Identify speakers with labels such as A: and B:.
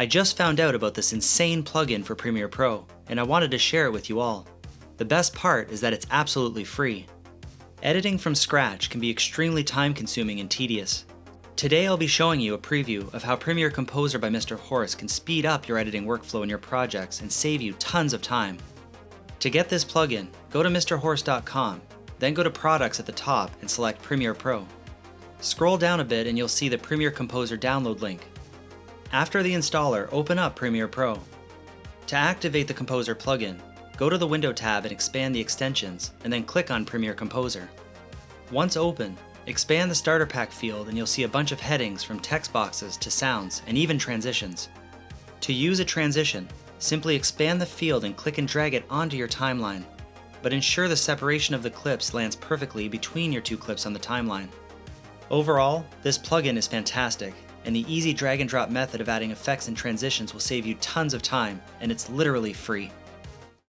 A: I just found out about this insane plugin for Premiere Pro, and I wanted to share it with you all. The best part is that it's absolutely free. Editing from scratch can be extremely time consuming and tedious. Today I'll be showing you a preview of how Premiere Composer by Mister Horse can speed up your editing workflow in your projects and save you tons of time. To get this plugin, go to MisterHorse.com, then go to Products at the top and select Premiere Pro. Scroll down a bit and you'll see the Premiere Composer download link. After the installer, open up Premiere Pro. To activate the Composer plugin, go to the Window tab and expand the extensions, and then click on Premiere Composer. Once open, expand the Starter Pack field and you'll see a bunch of headings from text boxes to sounds and even transitions. To use a transition, simply expand the field and click and drag it onto your timeline, but ensure the separation of the clips lands perfectly between your two clips on the timeline. Overall, this plugin is fantastic, and the easy drag and drop method of adding effects and transitions will save you tons of time, and it's literally free.